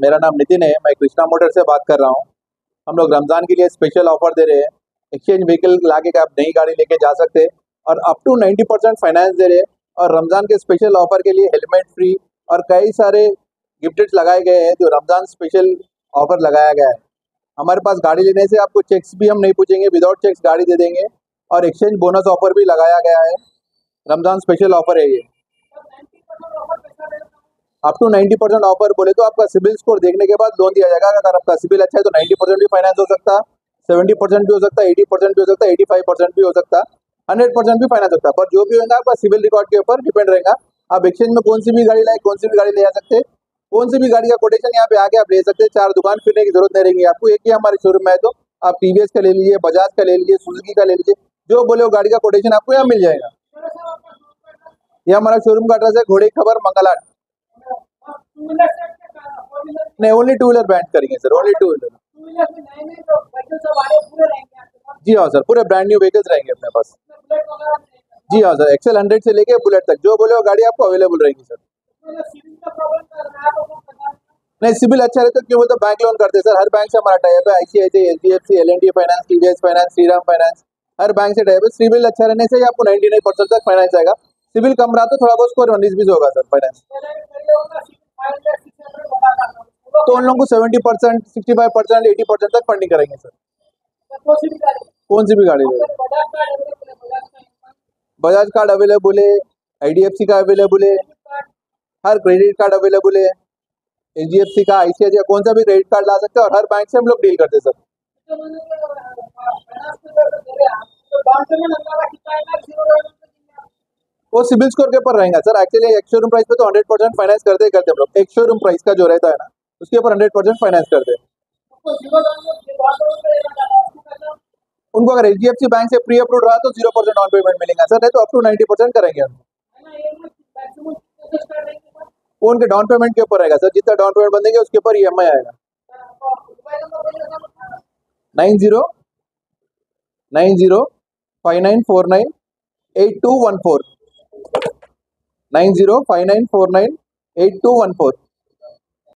मेरा नाम नितिन है, मैं कृष्णा मोटर से बात कर रहा हूँ। हम लोग रमज़ान के लिए स्पेशल ऑफ़र दे रहे हैं। एक्सचेंज व्हीकल ला के आप नई गाड़ी लेके जा सकते हैं और अप टू 90 परसेंट फाइनेंस दे रहे हैं और रमज़ान के स्पेशल ऑफ़र के लिए हेलमेट फ्री और कई सारे गिफ्टेड लगाए गए हैं जो रमज़ान स्पेशल ऑफ़र लगाया गया है। हमारे पास गाड़ी लेने से आपको चेक्स भी हम नहीं पूछेंगे विदाउट चेक्स गाड़ी दे देंगे और एक्सचेंज बोनस ऑफ़र भी लगाया गया है। रमज़ान स्पेशल ऑफ़र है ये। अप टू 90 परसेंट ऑफ़र बोले तो आपका सिबिल स्कोर देखने के बाद लोन दिया जाएगा। अगर आपका सिबिल अच्छा है तो 90 परसेंट भी फाइनेंस हो सकता है 70 परसेंट भी हो सकता है 80 परसेंट भी हो सकता है 85 परसेंट भी हो सकता है 100 परसेंट भी फाइनेंस होता है पर जो भी होगा आपका सिविल रिकॉर्ड के ऊपर डिपेंड रहेगा। आप एक्सचेंज में कौन सी भी गाड़ी लाए, कौन सी भी गाड़ी ले जा सकते, कौन सी भी गाड़ी का कोटेशन यहाँ पे आके आप ले सकते। हैं चार दुकान फिरने की ज़रूरत नहीं रहेगी। आपको एक ही हमारे शोरूम में है तो आप टीवीएस का ले लीजिए बजाज का ले लीजिए सुजुकी का ले लीजिए, जो बोले वो गाड़ी का कोटेशन आपको यहाँ मिल जाएगा। ये हमारा शोरूम का एड्रेस है, घोड़े खबर, मंगलाट। नहीं ओनली टू व्हीलर बैंड करेंगे सर ओनली टू व्हीलर जी हाँ सर पूरे ब्रांड न्यू व्हीकल्स रहेंगे अपने पास। जी हाँ सर एक्सेल हंड्रेड से लेके बुलेट तक जो बोले वो गाड़ी आपको अवेलेबल रहेगी सर नहीं। सिविल अच्छा रहता तो क्यों बोलते बैंक लोन करते सर हर बैंक से हमारा टाइप है ICICI H D F C L N D finance TVS finance Shriram finance हर बैंक से टाइप है। सिविल अच्छा रहने से ही आपको नाइन्टी नाइन परसेंट तक फाइनेंस आएगा। सिविल कम रहा तो थोड़ा बहुत स्कोर उन्नीस बीस होगा सर फाइनेंस तो उन लोगों को seventy percent sixty five percent eighty percent तक फंडिंग करेंगे सर कौन सी भी गाड़ी बजाज कार्ड अवेलेबल है आईडीएफसी का अवेलेबल है, हर क्रेडिट कार्ड अवेलेबल है एच डी एफ़ सी का आईसीआईसी कौन सा भी क्रेडिट कार्ड ला सकते हैं और हर बैंक से हम लोग डील करते हैं सर वो सिबिल स्कोर के ऊपर रहेगा। सर एक्चुअली एक शोरूम प्राइस पे तो हंड्रेड परसेंट फाइनेंस करते ही करते हम लोग। एक शोरूम प्राइस का जो रहता है ना, उसके ऊपर हंड्रेड परसेंट फाइनेंस करते हैं। उनको अगर H D F C bank से प्री अप्रूव रहा तो ज़ीरो परसेंट डाउन पेमेंट मिलेगा। सर, नहीं तो अप टू नाइन्टी परसेंट करेंगे वो उनके डाउन पेमेंट के ऊपर रहेगा। सर, जितना डाउन पेमेंट बनेंगे, उसके ऊपर ई एम आई आएगा। Nine zero nine zero, five nine, four nine, eight two one four. Nine zero five nine four nine eight two one four